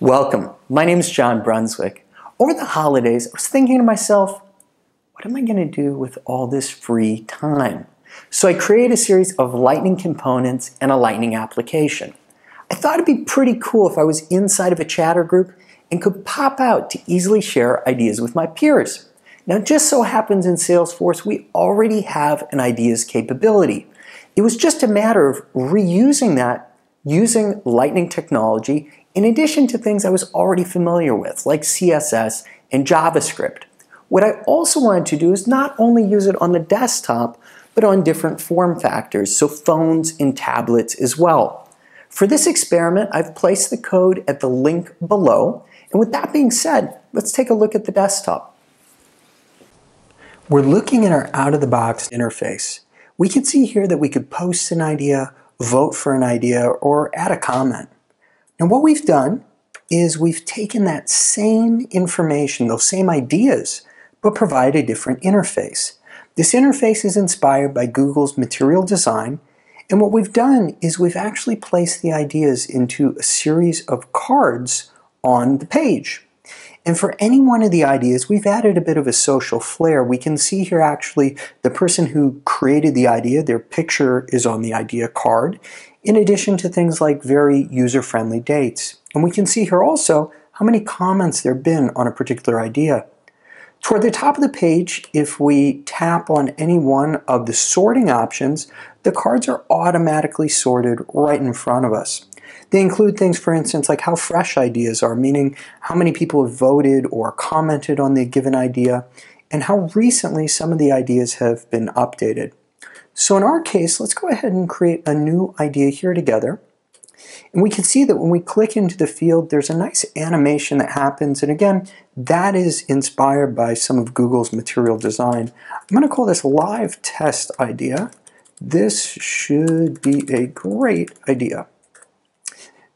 Welcome. My name is John Brunswick. Over the holidays, I was thinking to myself, what am I going to do with all this free time? So I created a series of Lightning components and a Lightning application. I thought it'd be pretty cool if I was inside of a chatter group and could pop out to easily share ideas with my peers. Now, just so happens in Salesforce, we already have an ideas capability. It was just a matter of reusing that using Lightning technology in addition to things I was already familiar with, like CSS and JavaScript. What I also wanted to do is not only use it on the desktop, but on different form factors, so phones and tablets as well. For this experiment, I've placed the code at the link below, and with that being said, let's take a look at the desktop. We're looking at our out-of-the-box interface. We can see here that we could post an idea, vote for an idea, or add a comment. And what we've done is we've taken that same information, those same ideas, but provide a different interface. This interface is inspired by Google's material design, and what we've done is we've actually placed the ideas into a series of cards on the page. And for any one of the ideas, we've added a bit of a social flair. We can see here actually the person who created the idea, their picture is on the idea card, in addition to things like very user-friendly dates. And we can see here also how many comments there have been on a particular idea. Toward the top of the page, if we tap on any one of the sorting options, the cards are automatically sorted right in front of us. They include things, for instance, like how fresh ideas are, meaning how many people have voted or commented on the given idea, and how recently some of the ideas have been updated. So in our case, let's go ahead and create a new idea here together. And we can see that when we click into the field, there's a nice animation that happens. And again, that is inspired by some of Google's material design. I'm going to call this live test idea. This should be a great idea.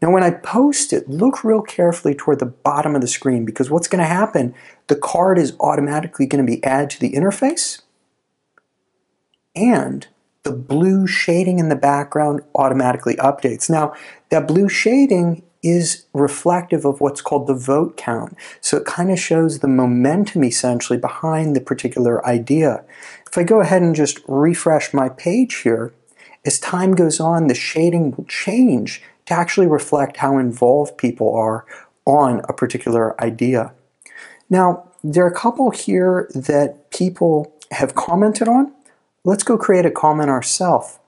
Now when I post it, look real carefully toward the bottom of the screen because what's going to happen, the card is automatically going to be added to the interface and the blue shading in the background automatically updates. Now that blue shading is reflective of what's called the vote count. So it kind of shows the momentum essentially behind the particular idea. If I go ahead and just refresh my page here, as time goes on, the shading will change to actually reflect how involved people are on a particular idea. Now, there are a couple here that people have commented on. Let's go create a comment ourselves.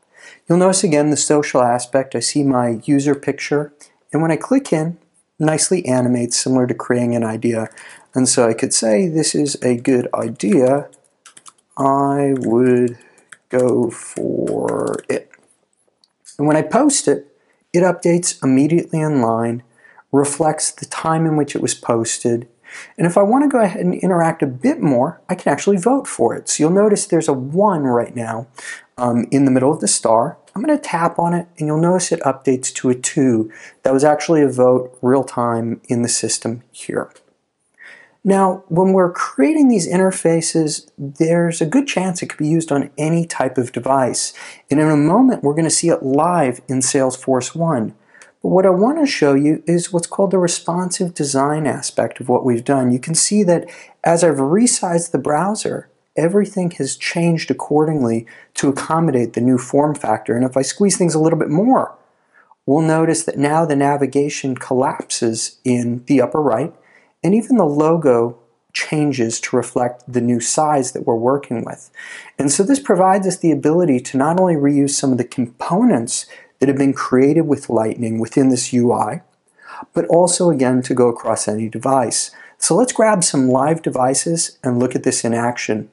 You'll notice again the social aspect. I see my user picture, and when I click in, nicely animates similar to creating an idea. And so I could say this is a good idea. I would go for it. And when I post it, it updates immediately online, reflects the time in which it was posted, and if I want to go ahead and interact a bit more, I can actually vote for it. So you'll notice there's a 1 right now um, in the middle of the star. I'm going to tap on it and you'll notice it updates to a 2. That was actually a vote real time in the system here. Now, when we're creating these interfaces, there's a good chance it could be used on any type of device. And in a moment, we're going to see it live in Salesforce 1. But what I want to show you is what's called the responsive design aspect of what we've done. You can see that as I've resized the browser, everything has changed accordingly to accommodate the new form factor. And if I squeeze things a little bit more, we'll notice that now the navigation collapses in the upper right and even the logo changes to reflect the new size that we're working with. And so this provides us the ability to not only reuse some of the components that have been created with Lightning within this UI, but also again to go across any device. So let's grab some live devices and look at this in action.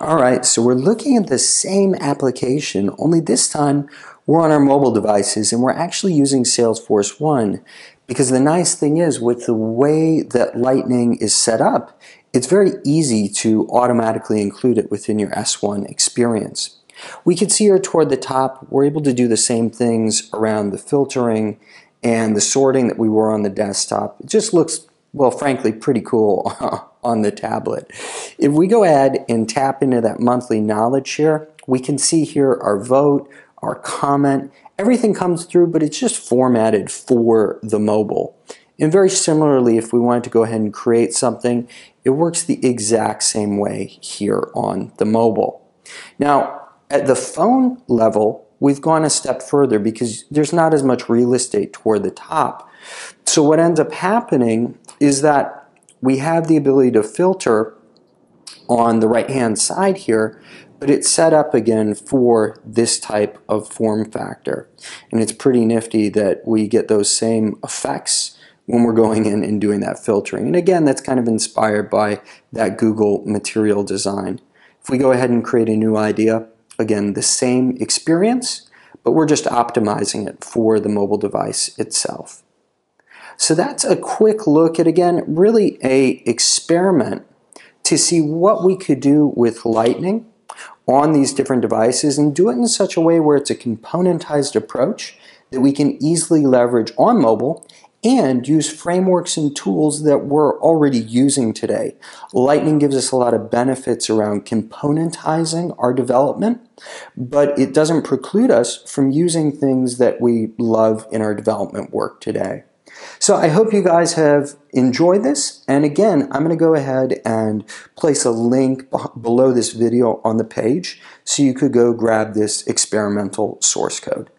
All right, so we're looking at the same application, only this time we're on our mobile devices and we're actually using Salesforce 1 because the nice thing is, with the way that Lightning is set up, it's very easy to automatically include it within your S1 experience. We can see here toward the top, we're able to do the same things around the filtering and the sorting that we were on the desktop. It just looks, well, frankly, pretty cool on the tablet. If we go ahead and tap into that monthly knowledge share, we can see here our vote, our comment, everything comes through, but it's just formatted for the mobile. And very similarly, if we wanted to go ahead and create something, it works the exact same way here on the mobile. Now, at the phone level, we've gone a step further because there's not as much real estate toward the top. So what ends up happening is that we have the ability to filter on the right hand side here, but it's set up again for this type of form factor. And it's pretty nifty that we get those same effects when we're going in and doing that filtering. And again, that's kind of inspired by that Google material design. If we go ahead and create a new idea, again, the same experience, but we're just optimizing it for the mobile device itself. So that's a quick look at, again, really a experiment to see what we could do with Lightning on these different devices and do it in such a way where it's a componentized approach that we can easily leverage on mobile and use frameworks and tools that we're already using today. Lightning gives us a lot of benefits around componentizing our development, but it doesn't preclude us from using things that we love in our development work today. So I hope you guys have enjoyed this. And again, I'm going to go ahead and place a link below this video on the page so you could go grab this experimental source code.